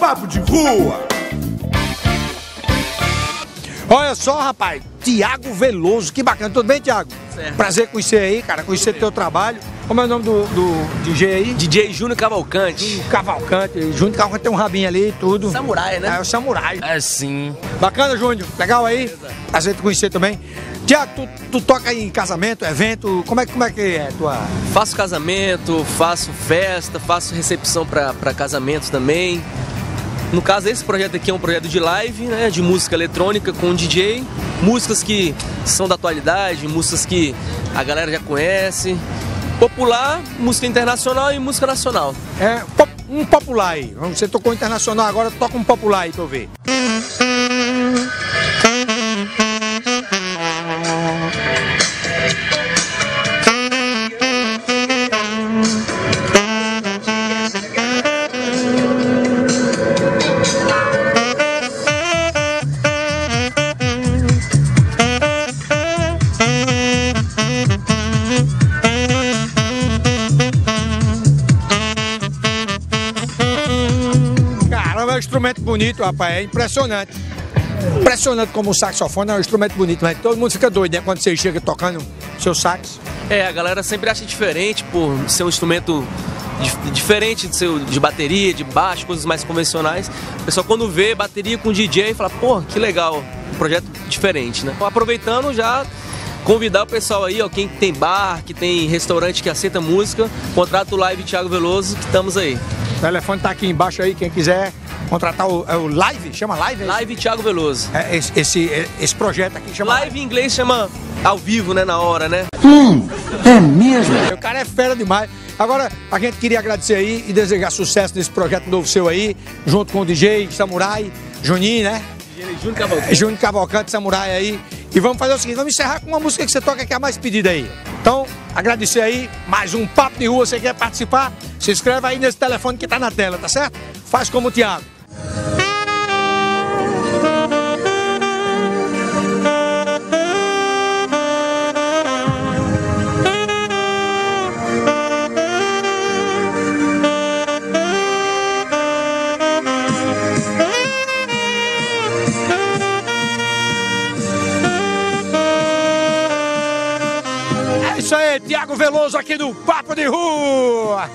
Papo de Rua. Olha só, rapaz, Tiago Veloso, que bacana. Tudo bem, Tiago? Prazer conhecer aí, cara, conhecer teu trabalho. Como é o nome do, do DJ aí? DJ Júnior Cavalcante. Cavalcante. Junto Cavalcante tem um rabinho ali e tudo. Samurai, né? É, o samurai. É sim. Bacana, Júnior. Legal aí? Prazer te conhecer também. Tiago, tu, tu toca em casamento, evento, como é, como é que é tua... Faço casamento, faço festa, faço recepção pra pra casamento também. No caso, esse projeto aqui é um projeto de live, né? De música eletrônica com DJ. Músicas que são da atualidade, músicas que a galera já conhece. Popular, música internacional e música nacional. É, um popular aí. Você tocou internacional, agora toca um popular aí pra eu ver. É um instrumento bonito, rapaz, é impressionante. Impressionante como o saxofone é um instrumento bonito, mas todo mundo fica doido, né? Quando você chega tocando seu sax. É, a galera sempre acha diferente por ser um instrumento dif- diferente de, seu, de bateria, de baixo, coisas mais convencionais. O pessoal quando vê bateria com DJ fala, pô, que legal, um projeto diferente, né? Então, Aproveitando já convidar o pessoal aí, ó, quem tem bar, que tem restaurante que aceita música, contrata o Live Thiago Veloso, que estamos aí. O telefone tá aqui embaixo aí, quem quiser contratar o, é o Live, chama Live? é? Live Thiago Veloso. É, esse, esse, esse projeto aqui chama Live em inglês chama ao vivo, né, na hora, né? O cara é fera demais. Agora, a gente queria agradecer aí e desejar sucesso nesse projeto novo seu aí, junto com o DJ Samurai, Juninho, né? Júnior Cavalcante. Júnior Cavalcante, Samurai aí. E vamos fazer o seguinte, vamos encerrar com uma música que você toca que é a mais pedida aí. Então, agradecer aí, mais um Papo de Rua, você quer participar? Se inscreve aí nesse telefone que tá na tela, tá certo? Faz como o Thiago. É Tiago Veloso aqui no Papo de Rua.